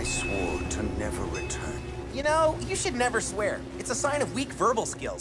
I swore to never return. You know, you should never swear. It's a sign of weak verbal skills.